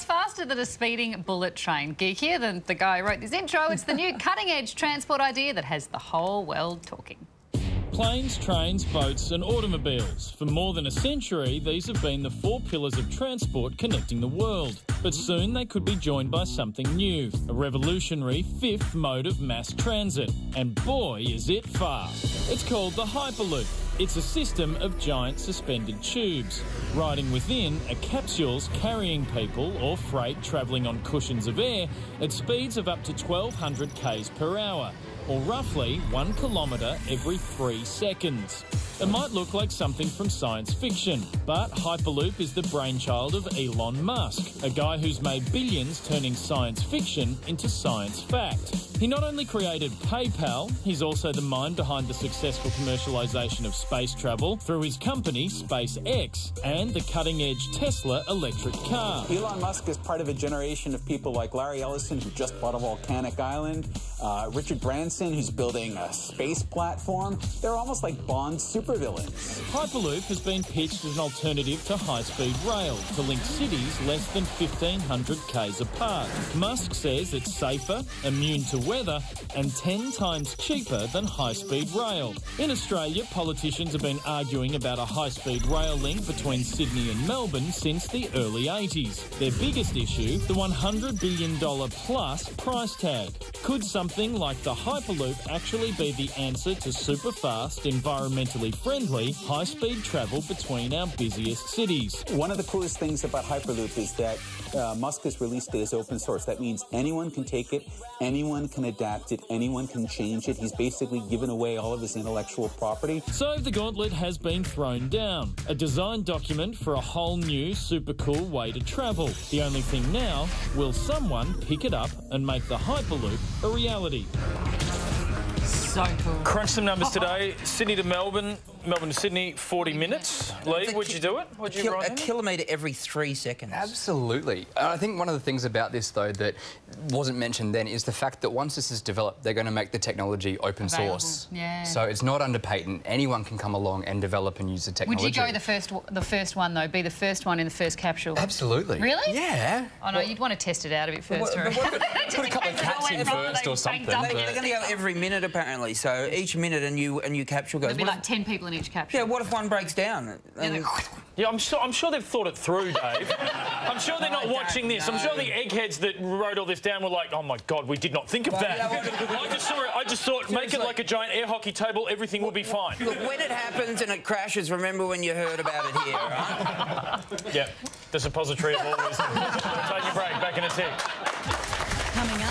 it's faster than a speeding bullet train. Geekier than the guy who wrote this intro. It's the new cutting-edge transport idea that has the whole world talking. Planes, trains, boats, and automobiles. For more than a century, these have been the four pillars of transport connecting the world. But soon they could be joined by something new a revolutionary fifth mode of mass transit. And boy, is it fast! It's called the Hyperloop. It's a system of giant suspended tubes. Riding within are capsules carrying people or freight travelling on cushions of air at speeds of up to 1200 k's per hour, or roughly one kilometre every three seconds. It might look like something from science fiction, but Hyperloop is the brainchild of Elon Musk, a guy who's made billions turning science fiction into science fact. He not only created PayPal, he's also the mind behind the successful commercialisation of space travel through his company SpaceX and the cutting edge Tesla electric car. Elon Musk is part of a generation of people like Larry Ellison, who just bought a volcanic island, uh, Richard Branson, who's building a space platform. They're almost like Bond supervillains. Hyperloop has been pitched as an alternative to high speed rail to link cities less than 1,500 k's apart. Musk says it's safer, immune to weather, and 10 times cheaper than high speed rail. In Australia, politicians have been arguing about a high speed rail link between Sydney and Melbourne since the early 80s. Their biggest issue, the $100 billion plus price tag. Could something like the Hyperloop actually be the answer to super fast, environmentally friendly, high speed travel between our busiest cities? One of the coolest things about Hyperloop is that uh, Musk has released it as open source. That means anyone can take it, anyone can adapt it, anyone can change it. He's basically given away all of his intellectual property. So the gauntlet has been thrown down. A design document for a whole new, super cool way to travel. The only thing now, will someone pick it up and make the Hyperloop a reality? So cool. Crunch some numbers today. Sydney to Melbourne, Melbourne to Sydney, 40 minutes. Lee, would you do it? Would you Kil- ride a kilometre every three seconds. Absolutely. And I think one of the things about this, though, that wasn't mentioned then is the fact that once this is developed, they're going to make the technology open Available, source. yeah. So it's not under patent. Anyone can come along and develop and use the technology. Would you go the first, the first one though? Be the first one in the first capsule? Absolutely. Really? Yeah. Oh no, you'd want to test it out a bit first. what- right? what put a couple of case it all cats in first or something, They- it. They're going to go every minute apparently. So each minute a new a new capsule goes. There'd be What like if- ten people in each capsule. yeah. What if one breaks down? And And- Yeah, I'm sure, I'm sure they've thought it through, Dave. I'm sure they're not I watching this. I'm sure the eggheads that wrote all this down were like, oh my God, we did not think of Well, that. yeah, what- I just saw it. I just thought, make it Seriously. like a giant air hockey table, everything will be fine. Look, when it happens and it crashes, remember when you heard about it here, right? Yeah, the suppository of all wisdom. Take a break, back in a tick. Coming up.